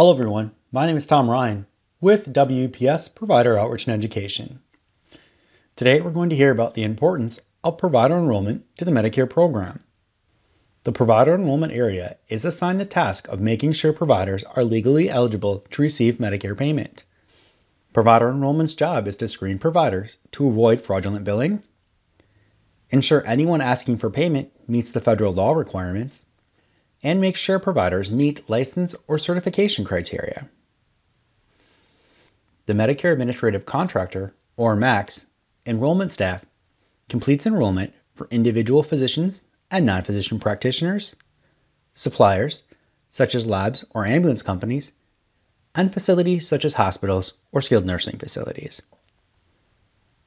Hello everyone, my name is Thom Ryan with WPS Provider Outreach and Education. Today we're going to hear about the importance of provider enrollment to the Medicare program. The provider enrollment area is assigned the task of making sure providers are legally eligible to receive Medicare payment. Provider enrollment's job is to screen providers to avoid fraudulent billing, ensure anyone asking for payment meets the federal law requirements, and make sure providers meet license or certification criteria. The Medicare Administrative Contractor, or MAC, enrollment staff completes enrollment for individual physicians and non physician practitioners, suppliers, such as labs or ambulance companies, and facilities such as hospitals or skilled nursing facilities.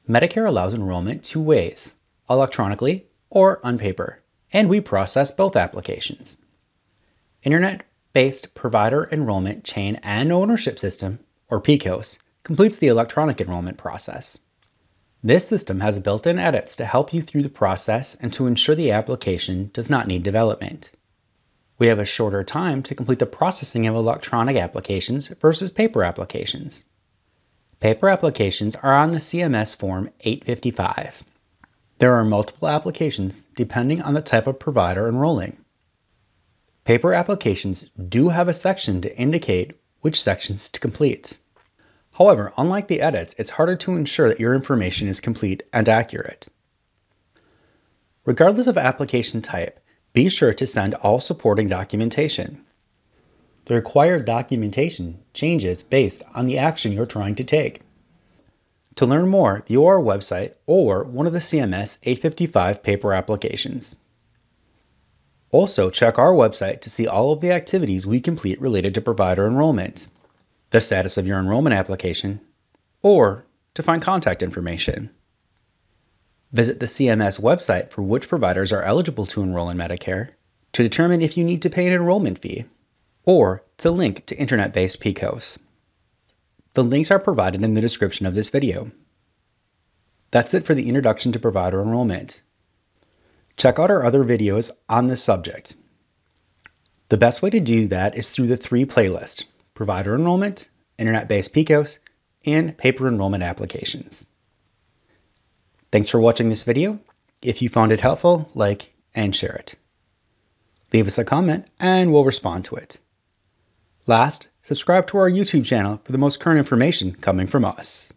Medicare allows enrollment two ways electronically or on paper, and we process both applications. Internet based provider enrollment chain and ownership system, or PECOS, completes the electronic enrollment process. This system has built in edits to help you through the process and to ensure the application does not need development. We have a shorter time to complete the processing of electronic applications versus paper applications. Paper applications are on the CMS Form 855. There are multiple applications depending on the type of provider enrolling. Paper applications do have a section to indicate which sections to complete. However, unlike the edits, it's harder to ensure that your information is complete and accurate. Regardless of application type, be sure to send all supporting documentation. The required documentation changes based on the action you're trying to take. To learn more, view our website or one of the CMS 855 paper applications. Also, check our website to see all of the activities we complete related to provider enrollment, the status of your enrollment application, or to find contact information. Visit the CMS website for which providers are eligible to enroll in Medicare to determine if you need to pay an enrollment fee, or to link to internet based PECOS. The links are provided in the description of this video. That's it for the introduction to provider enrollment. Check out our other videos on this subject. The best way to do that is through the three playlists, provider enrollment, internet-based PECOS, and paper enrollment applications. Thanks for watching this video. If you found it helpful, like and share it. Leave us a comment and we'll respond to it. Last, subscribe to our YouTube channel for the most current information coming from us.